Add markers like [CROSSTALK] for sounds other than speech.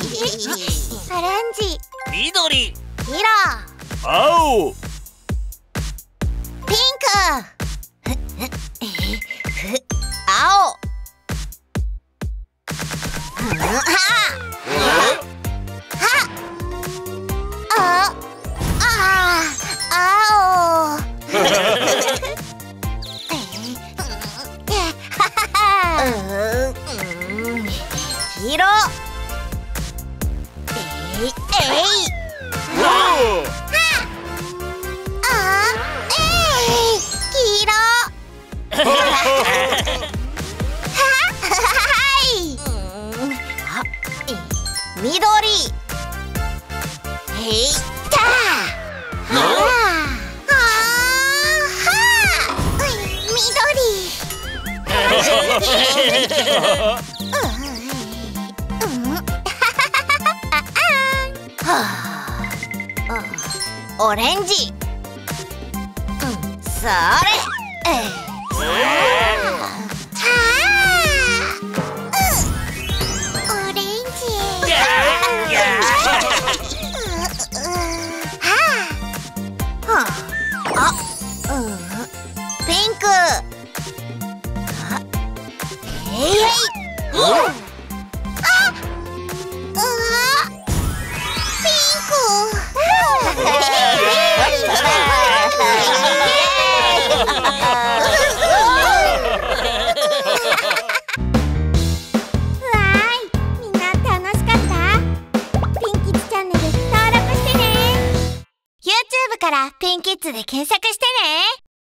[LAUGHS] オレンジ。緑。黄色。青。ピンク。[LAUGHS] 青。[LAUGHS] 黄色えいえいおあえい黄色はいうんあえい緑えいたあはあ緑あ。オレンジ。うん。それ。Huh. からピンキッズで検索してね。